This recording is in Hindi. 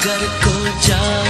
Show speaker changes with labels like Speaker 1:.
Speaker 1: सागर को जा